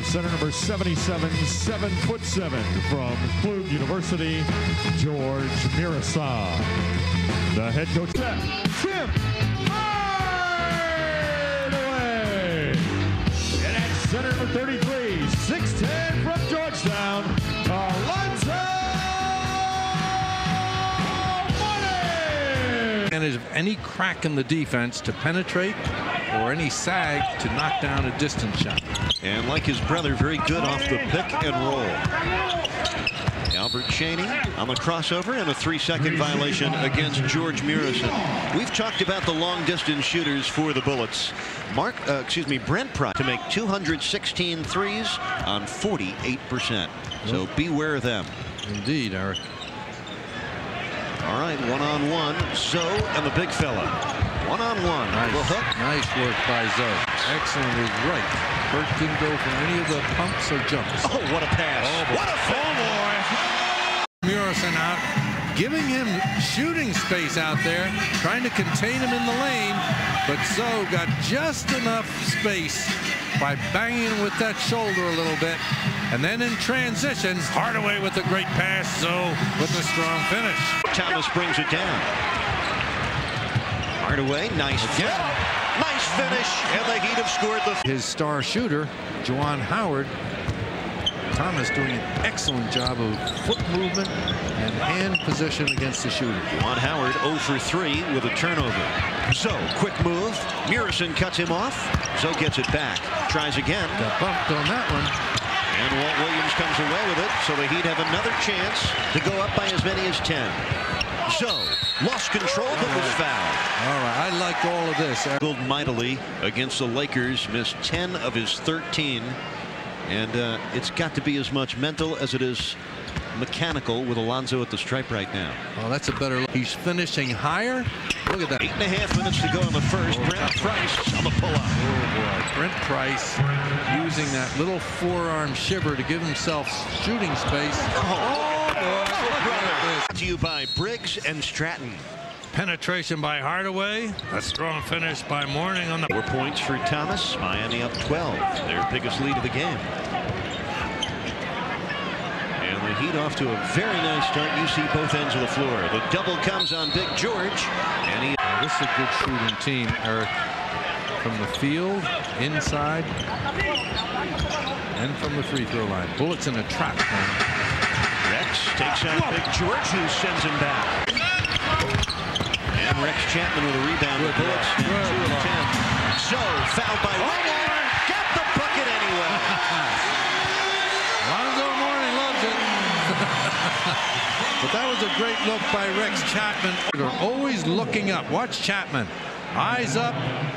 as center number 77, seven foot seven from Cluj University, George Muresan. The head coach, Tim Hardaway. And at center number 33, 6'10 from Georgetown, Alonzo Mourning. advantage of any crack in the defense to penetrate or any sag to knock down a distance shot. And like his brother, very good off the pick and roll. Albert Cheaney on the crossover and a three-second violation against George Muresan. We've talked about the long-distance shooters for the Bullets. Mark, uh, excuse me, Brent Price to make 216 threes on 48%. So beware of them. Indeed, Eric. All right, one-on-one. Zo and the big fella. One-on-one. Nice, The hook. nice work by Zo. Excellent is right. Burt didn't go for any of the pumps or jumps. Oh, what a pass. Oh, boy. what a Muresan out, giving him shooting space out there, trying to contain him in the lane, but Zo got just enough space by banging with that shoulder a little bit. And then in transition, Hardaway with a great pass, Zo with a strong finish. Thomas brings it down. Hardaway, nice flip. Nice finish, and the Heat have scored the. His star shooter, Juwan Howard, Thomas doing an excellent job of foot movement and hand position against the shooter. On Howard 0 for 3 with a turnover. Zo quick move. Muresan cuts him off. Zo gets it back. Tries again. Got bumped on that one. And Walt Williams comes away with it. So the Heat have another chance to go up by as many as 10. Zo lost control but was fouled. All right, I like all of this. Struggled mightily against the Lakers. Missed 10 of his 13. And uh, it's got to be as much mental as it is mechanical with Alonzo at the stripe right now. Oh, that's a better look. He's finishing higher. Look at that. Eight and a half minutes to go in the first. Oh, Brent Price on the pull-up. Oh, boy. Brent Price using that little forearm shiver to give himself shooting space. Oh, boy. To you by Briggs and Stratton. Penetration by Hardaway. A strong finish by Mourning on the. Four points for Thomas. Miami up 12. Their biggest lead of the game. And the Heat off to a very nice start. You see both ends of the floor. The double comes on Big George. And he. This is a good shooting team, Eric. From the field, inside, and from the free throw line. Bullets in a trap. Man. Rex takes out Big George, who sends him back. And Rex Chapman with a rebound. The Bullets and Good two of ten. Zo fouled by oh, Williams. Got the bucket anyway. Lonzo Mourning loves it. But that was a great look by Rex Chapman. They're always looking up. Watch Chapman. Eyes up,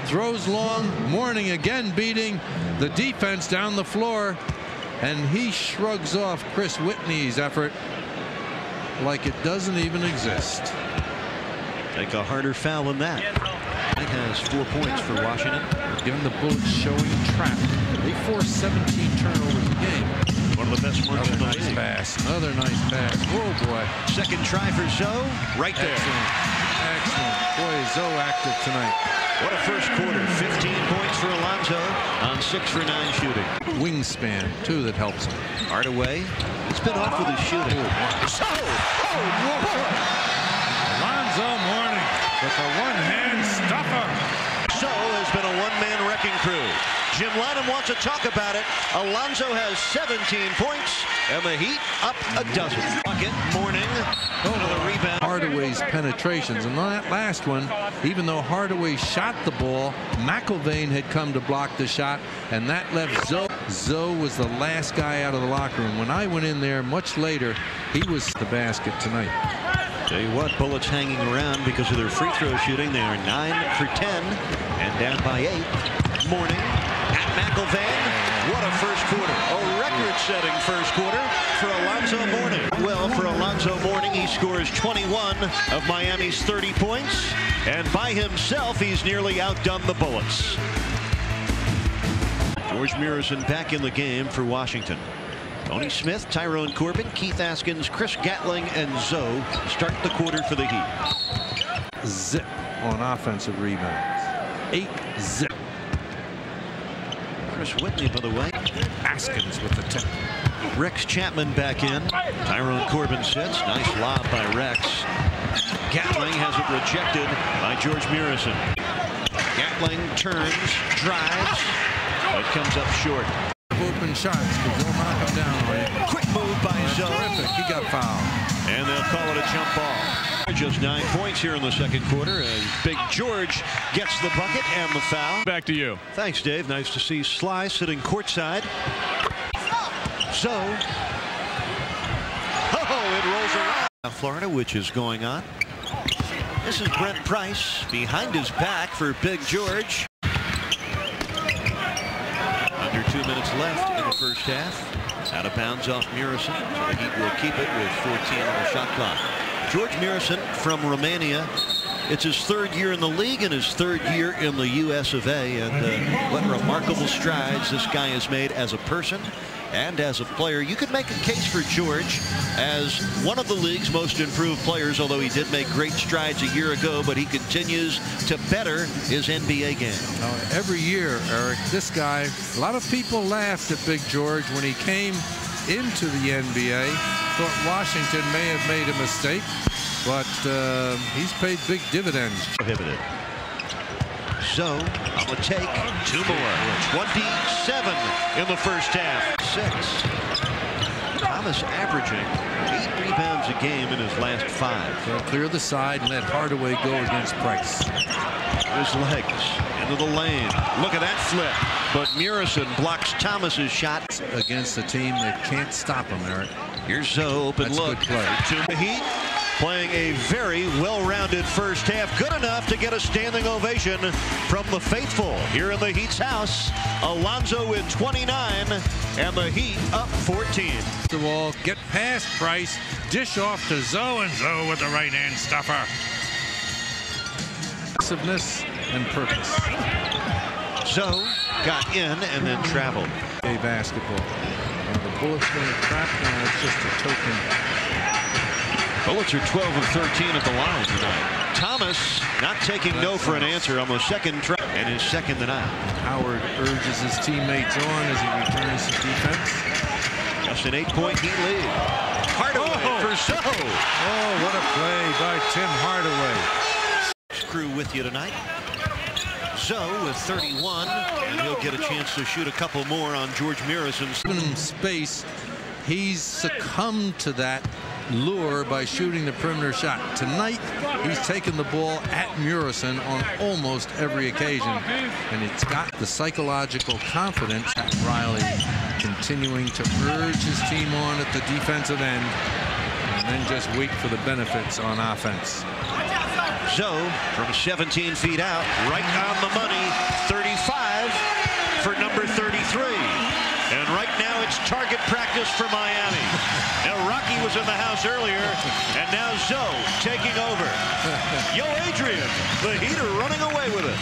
throws long. Mourning again beating the defense down the floor. And he shrugs off Chris Whitney's effort like it doesn't even exist. Take a harder foul than that. Knight has four points for Washington. Given the Bullets showing trap. They forced 17 turnovers a game. One the best in Another the nice league. pass. Another nice pass. Oh boy. Second try for Zo. Right there. Excellent. Excellent. Boy, is Zo active tonight. What a first quarter. 15 points for Alonzo on 6 for 9 shooting. Wingspan, too, that helps him. Hardaway. He's been off with his shooting. So, oh, oh, boy. Alonzo Mourning with a one-hand stuffer. Zo has been a one-man wrecking crew. Jim Lynam wants to talk about it. Alonzo has 17 points, and the Heat up a dozen. Bucket, Mourning, another rebound. Hardaway's penetrations. And on that last one, even though Hardaway shot the ball, McIlvaine had come to block the shot, and that left Zo. Zo was the last guy out of the locker room. When I went in there much later, he was the basket tonight. Tell you what, Bullets hanging around because of their free throw shooting. They are 9 for 10 and down by 8. Mourning at McIlvaine. What a first quarter. A record-setting first quarter for Alonzo Mourning. Well, for Alonzo Mourning, he scores 21 of Miami's 30 points. And by himself, he's nearly outdone the Bullets. George Muresan back in the game for Washington. Tony Smith, Tyrone Corbin, Keith Askins, Chris Gatling, and Zo start the quarter for the Heat. Zip on offensive rebounds. Eight zip. Chris Whitney, by the way. Askins with the tip. Rex Chapman back in. Tyrone Corbin sits. Nice lob by Rex. Gatling has it rejected by George Muresan. Gatling turns, drives. It comes up short. Open shots because they'll knock him down on you. Quick move by Zo. Terrific. He got fouled. And they'll call it a jump ball. Just nine points here in the second quarter as Big George gets the bucket and the foul. Back to you. Thanks, Dave. Nice to see Sly sitting courtside. So, oh, it rolls around. Florida, which is going on. This is Brent Price behind his back for Big George. Two minutes left in the first half. Out of bounds off Muresan, so the Heat will keep it with 14 on the shot clock. George Muresan from Romania. It's his third year in the league and his third year in the U.S. of A. And uh, what remarkable strides this guy has made as a person and as a player. You could make a case for George as one of the league's most improved players, although he did make great strides a year ago, but he continues to better his NBA game. Uh, every year, Eric, this guy, a lot of people laughed at Big George when he came into the NBA. Thought Washington may have made a mistake, but uh, he's paid big dividends. Prohibited. So, on the take, two more. 27 in the first half. Six. Thomas averaging eight rebounds a game in his last five. So clear the side and let Hardaway go against Price. His legs into the lane. Look at that flip. But Muresan blocks Thomas's shot. Against a team that can't stop him, Eric. Here's Zo, open That's look good play. to the Heat. Playing a very well-rounded first half. Good enough to get a standing ovation from the faithful here in the Heat's house. Alonzo with 29 and the Heat up 14. The wall, get past Price, dish off to Zo, and Zo with the right hand stuffer. Aggressiveness and purpose. Zo got in and then traveled. A basketball. Uh, the Bullets going to trap now. It's just a token. Bullets are 12 of 13 at the line tonight. Thomas not taking no for an answer on the second try and his second tonight. Howard urges his teammates on as he returns to defense. Just an eight-point Heat lead. Hardaway Oh. for Zo. Oh, what a play by Tim Hardaway. crew with you tonight. Zo with 31, and he'll get a chance to shoot a couple more on George Muresan's. Given him space, he's succumbed to that lure by shooting the perimeter shot. Tonight, he's taken the ball at Muresan on almost every occasion, and it's got the psychological confidence that Riley continuing to urge his team on at the defensive end, and then just wait for the benefits on offense. Zo from 17 feet out, right on the money, 35 for number 33. And right now it's target practice for Miami. Now Rocky was in the house earlier, and now Zo taking over. Yo, Adrian, the Heat are running away with it.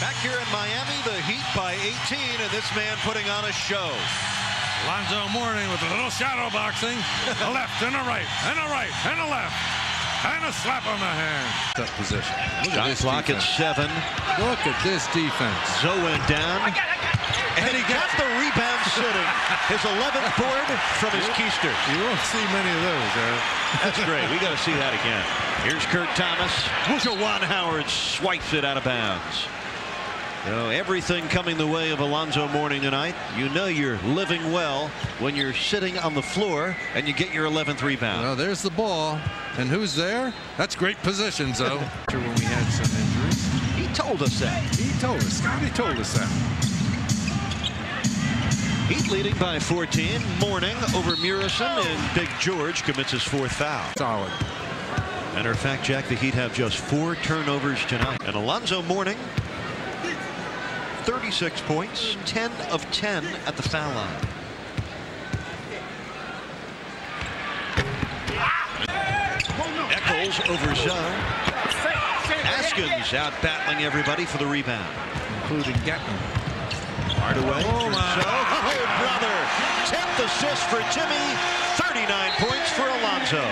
Back here in Miami, the Heat by 18, and this man putting on a show. Lonzo Mourning with a little shadow boxing. a left and a right and a right and a left. And a slap on the hand. Tough position. Look Shot at this clock at defense. seven. Look at this defense. Zo went down. And he got the rebound sitting. His 11th board from his keister. You won't see many of those, Eric. That's great. We got to see that again. Here's Kurt Thomas. Juwan Howard swipes it out of bounds. You know, everything coming the way of Alonzo Mourning tonight. You know you're living well when you're sitting on the floor and you get your 11th rebound. Well, there's the ball. And who's there? That's great positions, though. After when we had some injuries. He told us that. He told us. Scotty told us that. Heat leading by 14. Mourning over Muresan and Big George commits his fourth foul. Solid. Matter of fact, Jack, the Heat have just four turnovers tonight. And Alonzo Mourning, 36 points, 10 of 10 at the foul line. Eackles over Zo. Askins out battling everybody for the rebound. Including Gatton. Hardaway Oh, my. Zo. Oh, brother. 10th assist for Timmy. 39 points for Alonzo.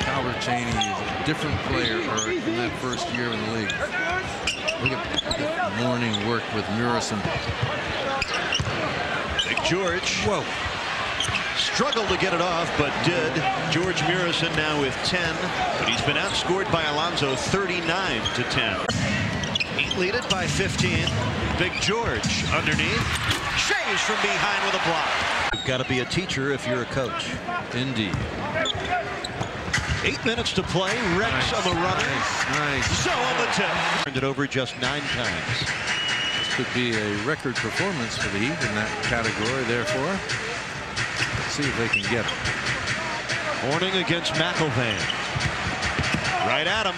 Calbert Cheaney is a different player in that first year in the league. Look at Mourning work with Muresan. Big George. Whoa. Struggled to get it off, but did. George Muresan now with 10, but he's been outscored by Alonzo 39 to 10. Lead it by 15. Big George underneath. Shays from behind with a block. You've got to be a teacher if you're a coach. Indeed. Eight minutes to play. Rex Nice, on the runner. Nice, nice. Zo on the tip. Turned it over just nine times. This could be a record performance for the Heat in that category, therefore. Let's see if they can get it. Mourning against McIlvaine. Right at him.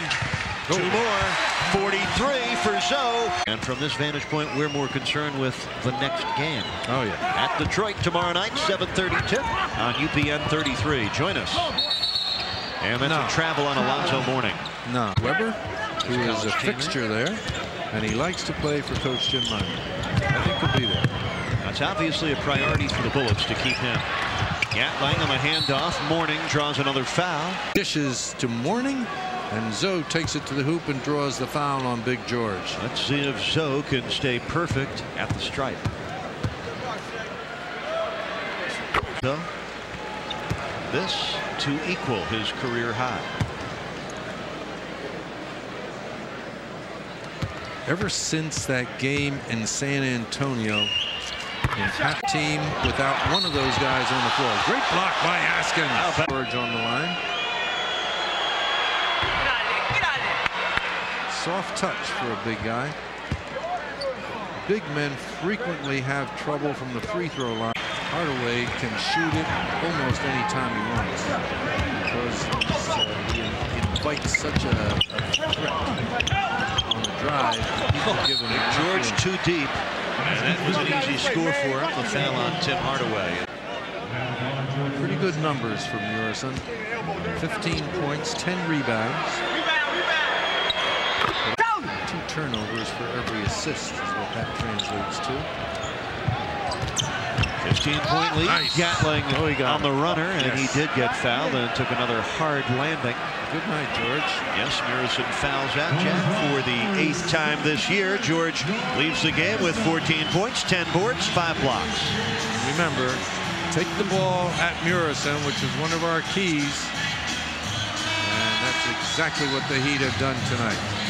Two oh. more. 43 for Zo. And from this vantage point, we're more concerned with the next game. Oh, yeah. At Detroit tomorrow night, 7.30 tip on UPN 33. Join us. And that's No. a travel on Alonzo Mourning. No. Webber, who is a teammate. fixture there, and he likes to play for Coach Jim Lynam. I think he'll be there. That's obviously a priority for the Bullets to keep him. Gatling on a handoff. Mourning draws another foul. Dishes to Mourning, and Zo takes it to the hoop and draws the foul on Big George. Let's see if Zo can stay perfect at the stripe. This to equal his career high. Ever since that game in San Antonio, in Pat team without one of those guys on the floor. Great block by Askins. George on the line. Soft touch for a big guy. Big men frequently have trouble from the free throw line. Hardaway can shoot it almost any time he wants because he's, uh, he invites such a, a threat on the drive. He give him George feeling. too deep. And that was an easy score for him. The foul on Tim Hardaway. Pretty good numbers from Muresan. 15 points, 10 rebounds. Two turnovers for every assist is what that translates to. 15 point lead. Nice. Gatling Oh, he got on the runner, and he did get fouled and took another hard landing. Good night, George. Yes, Muresan fouls out Jack for the eighth time this year. George leaves the game with 14 points, 10 boards, 5 blocks. Remember, take the ball at Muresan, which is one of our keys. And that's exactly what the Heat have done tonight.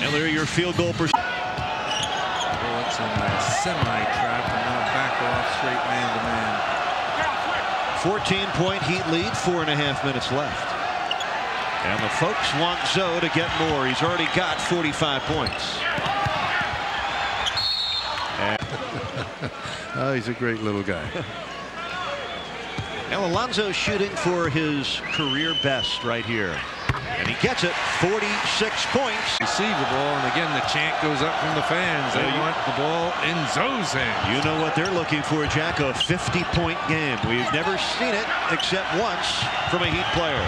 And there are your field goal percentage. Bullets in a semi-trap and now back off straight man-to-man. 14 point Heat lead, four and a half minutes left. And the folks want Zo to get more. He's already got 45 points. Oh, he's a great little guy. Now Alonzo shooting for his career best right here. And he gets it, 46 points. receive the ball, and again, the chant goes up from the fans. They want the ball in Zo's hands. You know what they're looking for, Jack, a 50-point game. We've never seen it except once from a Heat player.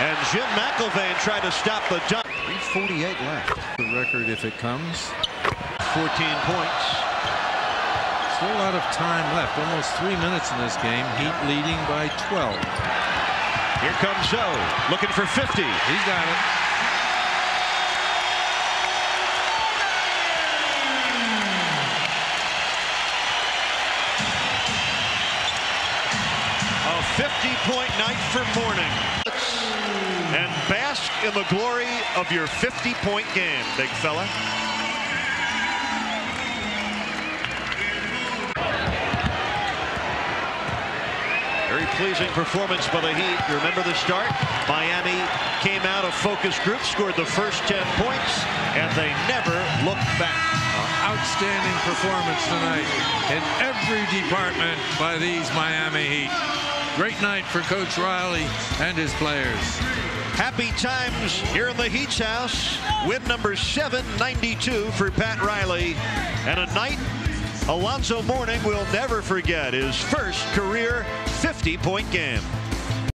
And Jim McIlvaine tried to stop the dunk. 348 left. The record, if it comes. 14 points. Still a lot of time left. Almost three minutes in this game. Heat leading by 12. Here comes Zo, looking for 50. He's got it. A 50-point night for Mourning. And bask in the glory of your 50-point game, big fella. Pleasing performance by the Heat. You remember the start? Miami came out of focus group, scored the first 10 points, and they never looked back. Uh, outstanding performance tonight in every department by these Miami Heat. Great night for Coach Riley and his players. Happy times here in the Heat's house. Win number 792 for Pat Riley. And a night Alonzo Mourning will never forget his first career 50 point game.